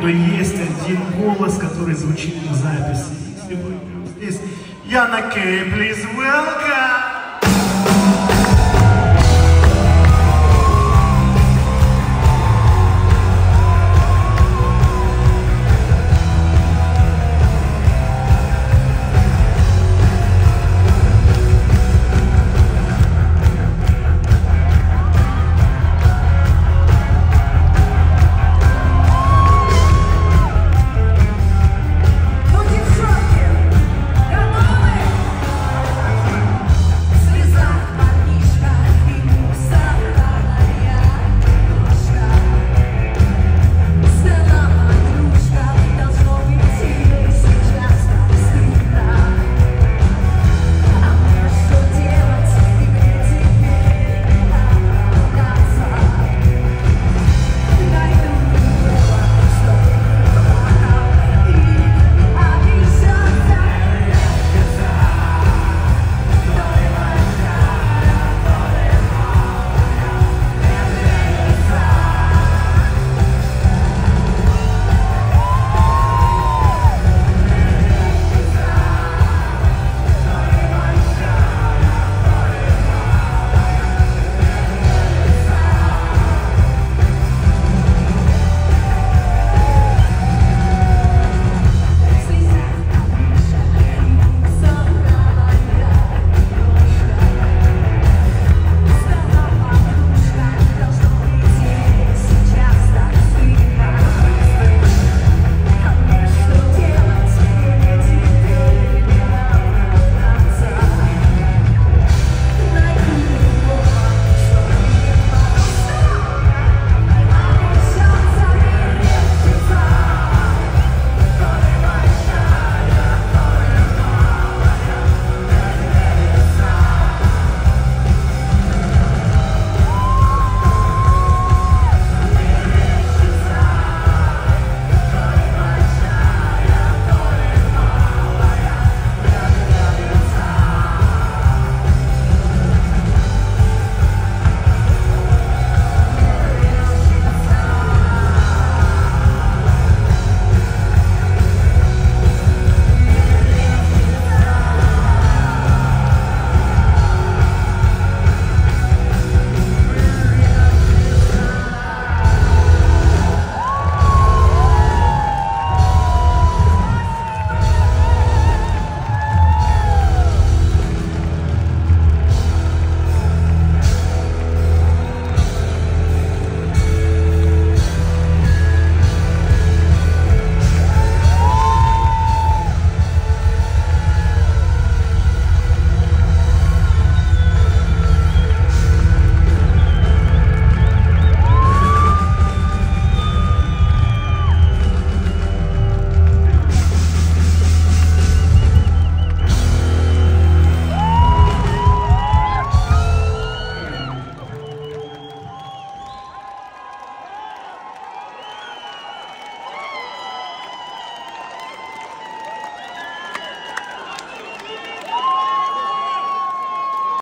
но есть один голос, который звучит на записи. Я на здесь, Яна